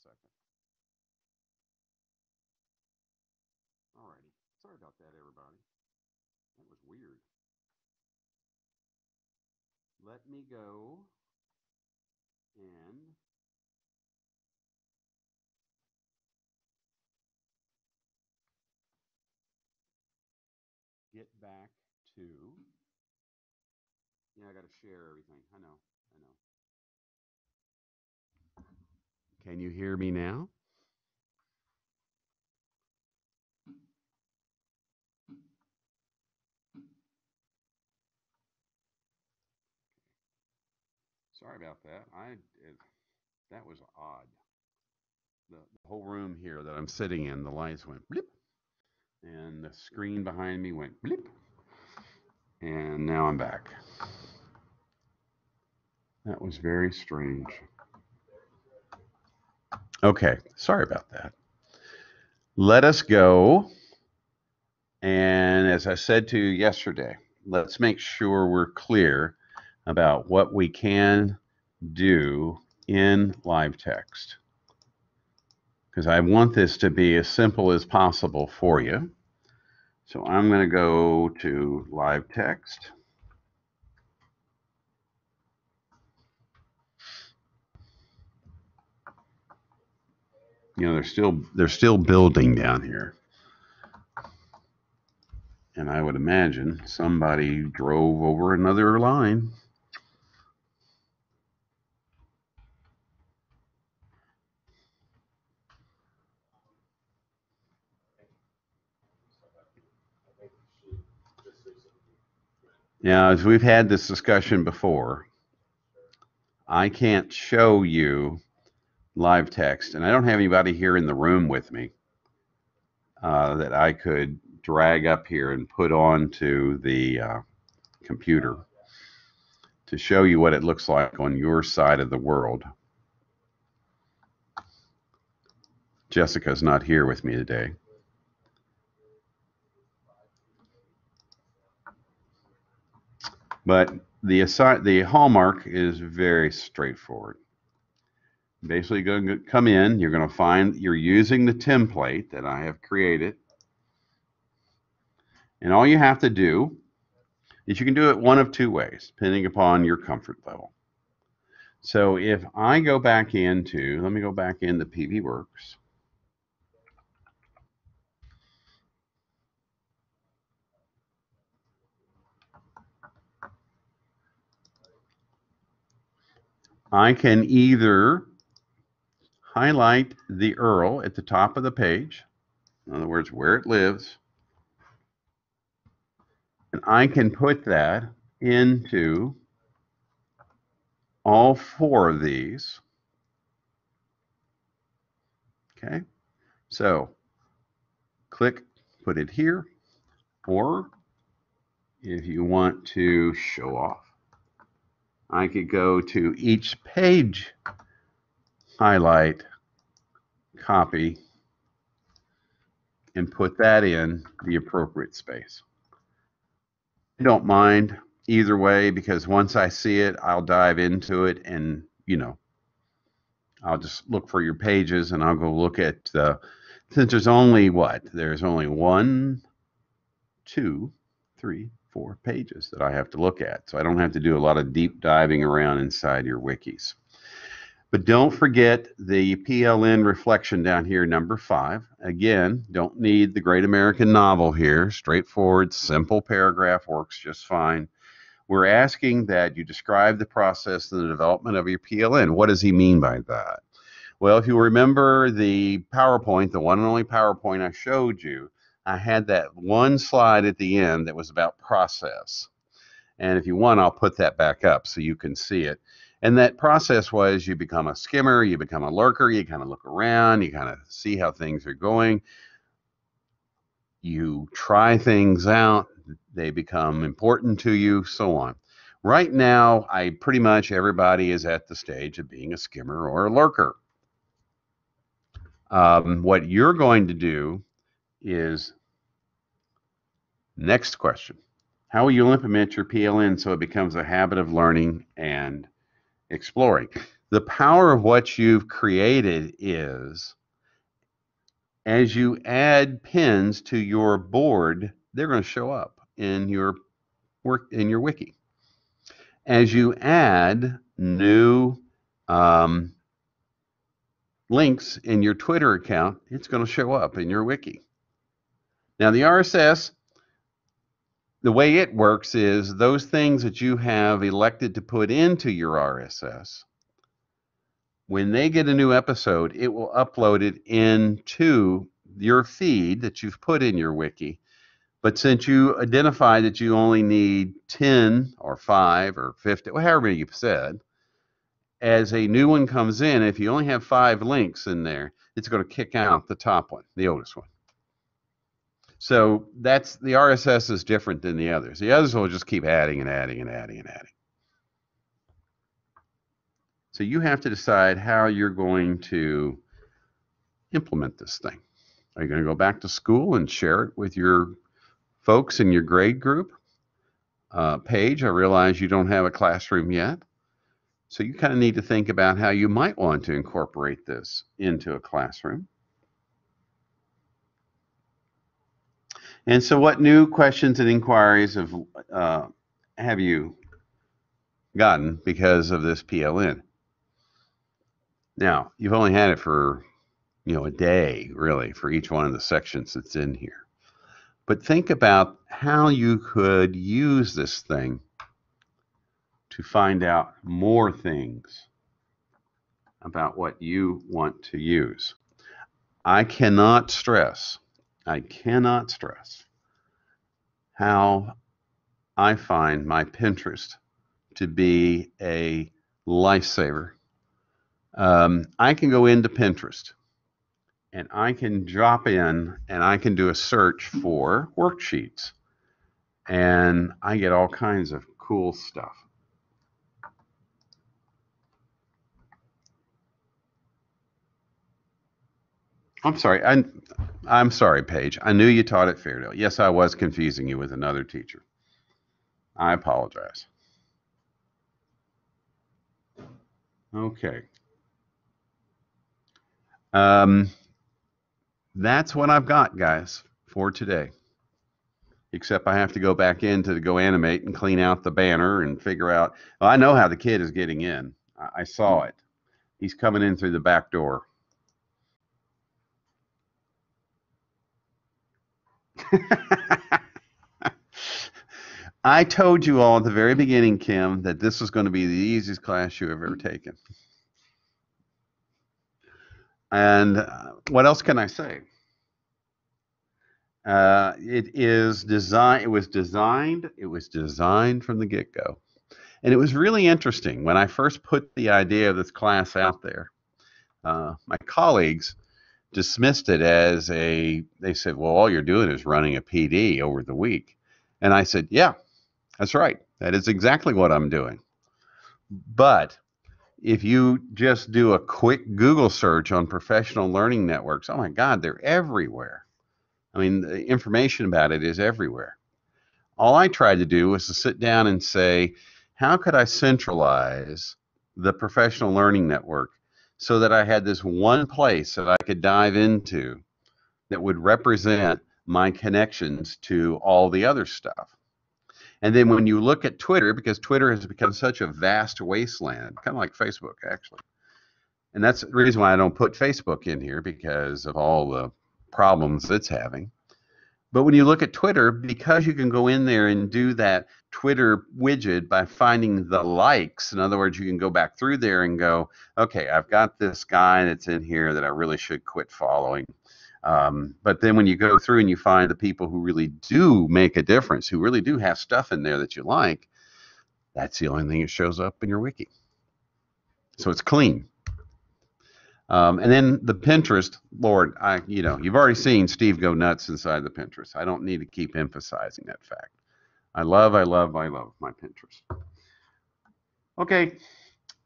second. Alrighty. Sorry about that, everybody. That was weird. Let me go and get back to. Yeah, I got to share everything. I know. Can you hear me now? Sorry about that. I it, that was odd. The, the whole room here that I'm sitting in, the lights went blip, and the screen behind me went blip, and now I'm back. That was very strange. Okay, sorry about that. Let us go. And as I said to you yesterday, let's make sure we're clear about what we can do in live text. Because I want this to be as simple as possible for you. So I'm going to go to live text. You know, they're still they're still building down here. And I would imagine somebody drove over another line. Now, as we've had this discussion before, I can't show you live text, and I don't have anybody here in the room with me uh, that I could drag up here and put onto the uh, computer to show you what it looks like on your side of the world. Jessica's not here with me today. But the the hallmark is very straightforward. Basically, going to come in. You're going to find you're using the template that I have created, and all you have to do is you can do it one of two ways, depending upon your comfort level. So if I go back into, let me go back into PBWorks. I can either highlight the URL at the top of the page, in other words, where it lives, and I can put that into all four of these. Okay, so click, put it here, or if you want to show off, I could go to each page, highlight, copy, and put that in the appropriate space. I don't mind either way because once I see it, I'll dive into it and, you know, I'll just look for your pages and I'll go look at the, since there's only what? There's only one, two, three, four pages that I have to look at. So I don't have to do a lot of deep diving around inside your wikis. But don't forget the PLN reflection down here, number five. Again, don't need the great American novel here. Straightforward, simple paragraph works just fine. We're asking that you describe the process and the development of your PLN. What does he mean by that? Well, if you remember the PowerPoint, the one and only PowerPoint I showed you, I had that one slide at the end that was about process. And if you want, I'll put that back up so you can see it. And that process was you become a skimmer, you become a lurker, you kind of look around, you kind of see how things are going. You try things out, they become important to you, so on. Right now, I pretty much everybody is at the stage of being a skimmer or a lurker. Um, what you're going to do is next question. How will you implement your PLN so it becomes a habit of learning and exploring? The power of what you've created is as you add pins to your board, they're going to show up in your work in your wiki. As you add new um, links in your Twitter account, it's going to show up in your wiki. Now, the RSS, the way it works is those things that you have elected to put into your RSS, when they get a new episode, it will upload it into your feed that you've put in your wiki. But since you identify that you only need 10 or 5 or 50, however many you've said, as a new one comes in, if you only have five links in there, it's going to kick out the top one, the oldest one. So that's the RSS is different than the others. The others will just keep adding and adding and adding and adding. So you have to decide how you're going to implement this thing. Are you going to go back to school and share it with your folks in your grade group? Uh, Paige, I realize you don't have a classroom yet. So you kind of need to think about how you might want to incorporate this into a classroom. And so what new questions and inquiries have, uh, have you gotten because of this PLN? Now, you've only had it for, you know, a day, really, for each one of the sections that's in here. But think about how you could use this thing to find out more things about what you want to use. I cannot stress, I cannot stress how I find my Pinterest to be a lifesaver. Um, I can go into Pinterest and I can drop in and I can do a search for worksheets and I get all kinds of cool stuff. I'm sorry. I, I'm sorry, Paige. I knew you taught at Fairdale. Yes, I was confusing you with another teacher. I apologize. Okay. Um, that's what I've got, guys, for today. Except I have to go back in to go animate and clean out the banner and figure out. Well, I know how the kid is getting in. I, I saw it. He's coming in through the back door. I told you all at the very beginning, Kim, that this was going to be the easiest class you have ever taken. And uh, what else can I say? Uh, it is design. It was designed. It was designed from the get-go, and it was really interesting when I first put the idea of this class out there. Uh, my colleagues dismissed it as a, they said, well, all you're doing is running a PD over the week. And I said, yeah, that's right. That is exactly what I'm doing. But if you just do a quick Google search on professional learning networks, oh my God, they're everywhere. I mean, the information about it is everywhere. All I tried to do was to sit down and say, how could I centralize the professional learning network so that I had this one place that I could dive into that would represent my connections to all the other stuff. And then when you look at Twitter, because Twitter has become such a vast wasteland, kind of like Facebook, actually. And that's the reason why I don't put Facebook in here because of all the problems it's having. But when you look at Twitter, because you can go in there and do that Twitter widget by finding the likes, in other words, you can go back through there and go, okay, I've got this guy that's in here that I really should quit following. Um, but then when you go through and you find the people who really do make a difference, who really do have stuff in there that you like, that's the only thing that shows up in your wiki. So it's clean. Um, and then the Pinterest, Lord, I you know you've already seen Steve go nuts inside the Pinterest. I don't need to keep emphasizing that fact. I love, I love, I love my Pinterest. Okay,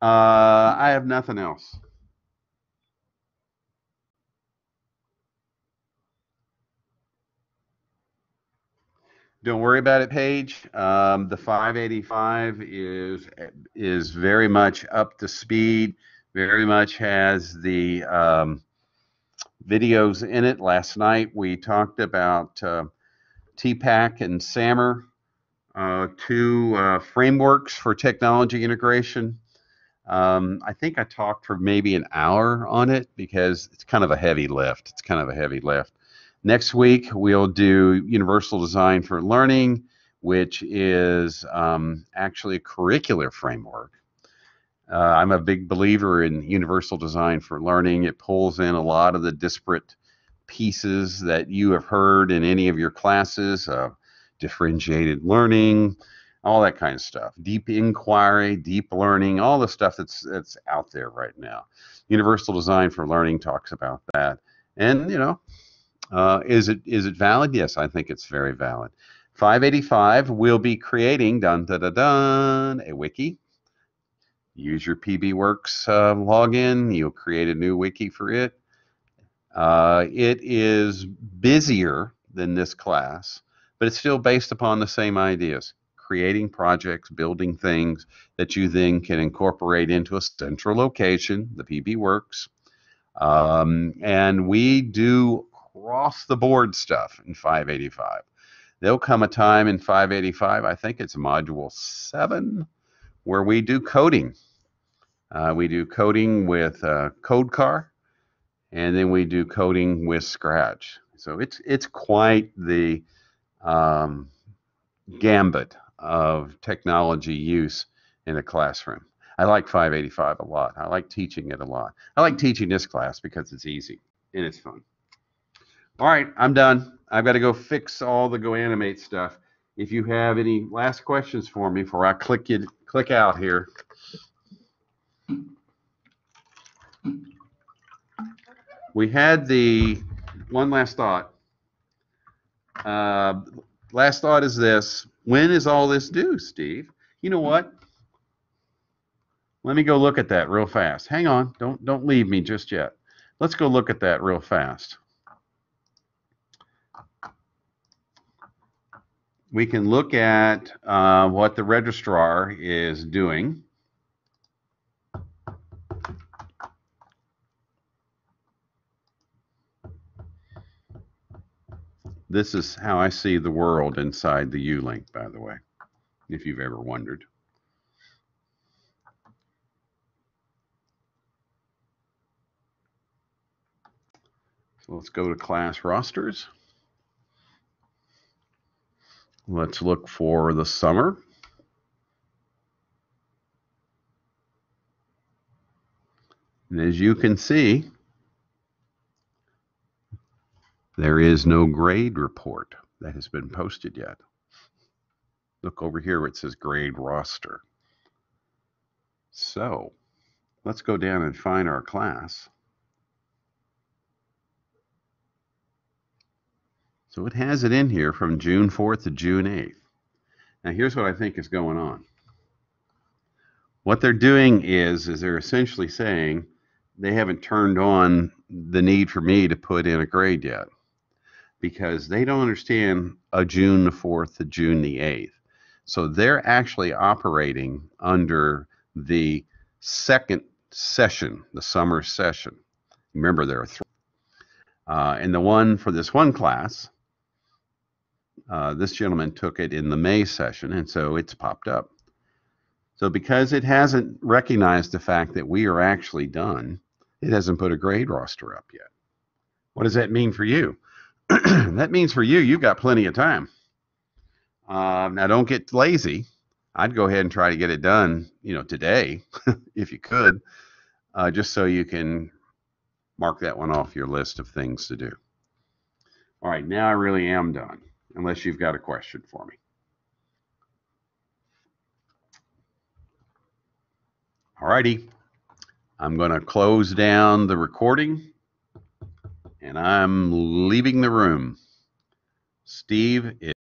uh, I have nothing else. Don't worry about it, Paige. Um, the 585 is is very much up to speed. Very much has the um, videos in it. Last night we talked about uh, TPACK and SAMR, uh, two uh, frameworks for technology integration. Um, I think I talked for maybe an hour on it because it's kind of a heavy lift. It's kind of a heavy lift. Next week, we'll do Universal Design for Learning, which is um, actually a curricular framework. Uh, I'm a big believer in Universal Design for Learning. It pulls in a lot of the disparate pieces that you have heard in any of your classes uh, differentiated learning, all that kind of stuff. Deep inquiry, deep learning, all the stuff that's that's out there right now. Universal Design for Learning talks about that. And you know, uh, is it is it valid? Yes, I think it's very valid. 585 will be creating dun dun dun dun a wiki. Use your PBWorks uh, login. You'll create a new wiki for it. Uh, it is busier than this class, but it's still based upon the same ideas creating projects, building things that you then can incorporate into a central location, the PBWorks. Um, and we do cross the board stuff in 585. There'll come a time in 585, I think it's module 7, where we do coding. Uh, we do coding with uh, CodeCar, and then we do coding with Scratch. So it's it's quite the um, gambit of technology use in a classroom. I like 585 a lot. I like teaching it a lot. I like teaching this class because it's easy and it's fun. All right, I'm done. I've got to go fix all the GoAnimate stuff. If you have any last questions for me before I click you click out here. We had the one last thought. Uh, last thought is this when is all this due, Steve? You know what? Let me go look at that real fast. Hang on. Don't don't leave me just yet. Let's go look at that real fast. We can look at uh, what the registrar is doing. This is how I see the world inside the U-Link, by the way, if you've ever wondered. So let's go to class rosters. Let's look for the summer. And as you can see, there is no grade report that has been posted yet. Look over here where it says grade roster. So let's go down and find our class. So it has it in here from June 4th to June 8th. Now here's what I think is going on. What they're doing is, is they're essentially saying they haven't turned on the need for me to put in a grade yet because they don't understand a June the 4th to June the 8th. So they're actually operating under the second session, the summer session. Remember, there are three. Uh, and the one for this one class, uh, this gentleman took it in the May session, and so it's popped up. So because it hasn't recognized the fact that we are actually done, it hasn't put a grade roster up yet. What does that mean for you? that means for you, you've got plenty of time. Uh, now, don't get lazy. I'd go ahead and try to get it done, you know, today, if you could, uh, just so you can mark that one off your list of things to do. All right, now I really am done, unless you've got a question for me. All righty, I'm going to close down the recording and I'm leaving the room. Steve